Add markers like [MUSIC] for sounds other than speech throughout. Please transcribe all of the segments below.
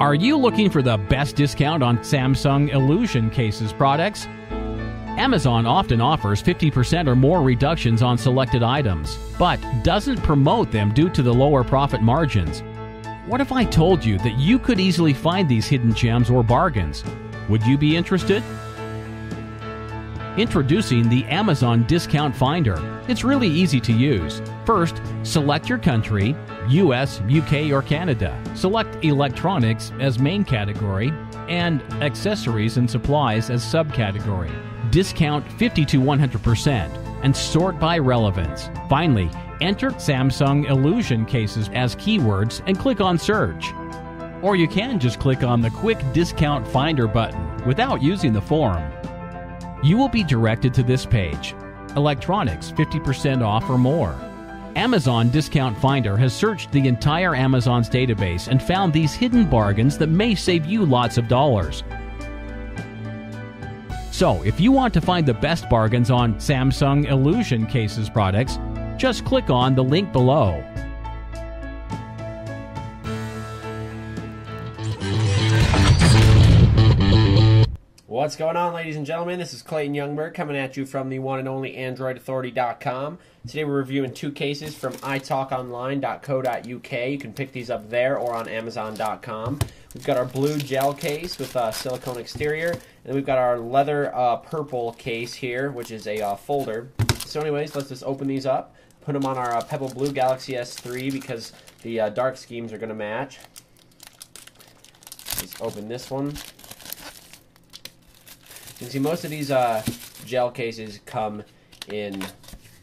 Are you looking for the best discount on Samsung Illusion Cases products? Amazon often offers 50% or more reductions on selected items, but doesn't promote them due to the lower profit margins. What if I told you that you could easily find these hidden gems or bargains? Would you be interested? Introducing the Amazon Discount Finder. It's really easy to use. First, select your country, US, UK, or Canada. Select electronics as main category and accessories and supplies as subcategory. Discount 50 to 100% and sort by relevance. Finally, enter Samsung Illusion cases as keywords and click on search. Or you can just click on the Quick Discount Finder button without using the form. You will be directed to this page Electronics 50% off or more. Amazon Discount Finder has searched the entire Amazon's database and found these hidden bargains that may save you lots of dollars. So, if you want to find the best bargains on Samsung Illusion Cases products, just click on the link below. What's going on, ladies and gentlemen? This is Clayton Youngberg coming at you from the one and only AndroidAuthority.com. Today we're reviewing two cases from italkonline.co.uk. You can pick these up there or on Amazon.com. We've got our blue gel case with a silicone exterior, and we've got our leather uh, purple case here, which is a uh, folder. So, anyways, let's just open these up, put them on our uh, Pebble Blue Galaxy S3 because the uh, dark schemes are going to match. Let's open this one. You can see most of these uh, gel cases come in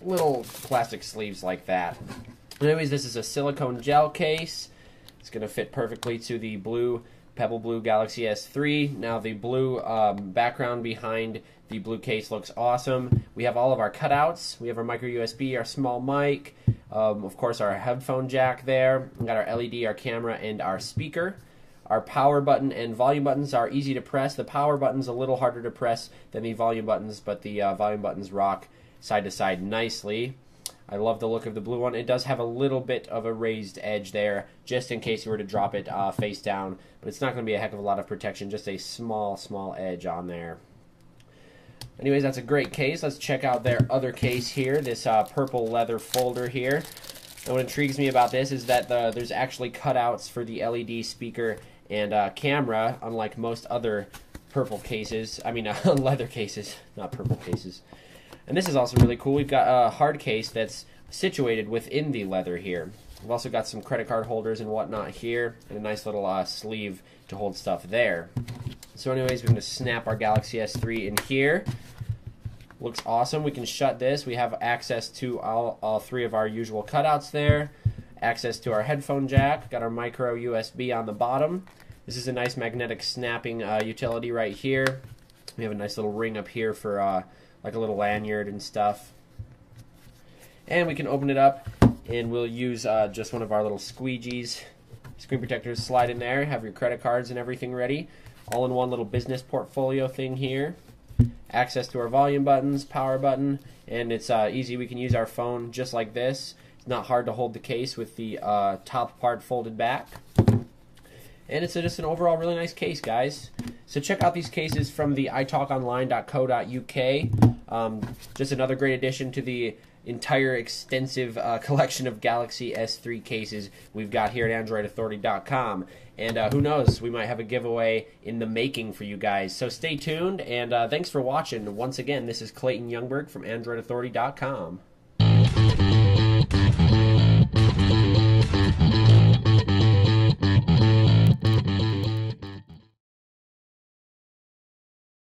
little plastic sleeves like that. Anyways, this is a silicone gel case. It's going to fit perfectly to the blue Pebble Blue Galaxy S3. Now the blue um, background behind the blue case looks awesome. We have all of our cutouts. We have our micro USB, our small mic, um, of course our headphone jack there. We got our LED, our camera, and our speaker. Our power button and volume buttons are easy to press. The power button's a little harder to press than the volume buttons, but the uh, volume buttons rock side to side nicely. I love the look of the blue one. It does have a little bit of a raised edge there, just in case you were to drop it uh, face down, but it's not going to be a heck of a lot of protection, just a small, small edge on there. Anyways, that's a great case. Let's check out their other case here, this uh, purple leather folder here. And what intrigues me about this is that the, there's actually cutouts for the LED speaker and uh, camera, unlike most other purple cases. I mean, [LAUGHS] uh, leather cases, not purple cases. And this is also really cool. We've got a hard case that's situated within the leather here. We've also got some credit card holders and whatnot here, and a nice little uh, sleeve to hold stuff there. So anyways, we're going to snap our Galaxy S3 in here. Looks awesome. We can shut this. We have access to all, all three of our usual cutouts there access to our headphone jack. Got our micro USB on the bottom. This is a nice magnetic snapping uh, utility right here. We have a nice little ring up here for uh, like a little lanyard and stuff. And we can open it up and we'll use uh, just one of our little squeegees. Screen protectors slide in there, have your credit cards and everything ready. All in one little business portfolio thing here. Access to our volume buttons, power button, and it's uh, easy. We can use our phone just like this not hard to hold the case with the uh, top part folded back. And it's just an overall really nice case, guys. So check out these cases from the italkonline.co.uk. Um, just another great addition to the entire extensive uh, [LAUGHS] collection of Galaxy S3 cases we've got here at AndroidAuthority.com. And uh, who knows, we might have a giveaway in the making for you guys. So stay tuned, and uh, thanks for watching. Once again, this is Clayton Youngberg from AndroidAuthority.com.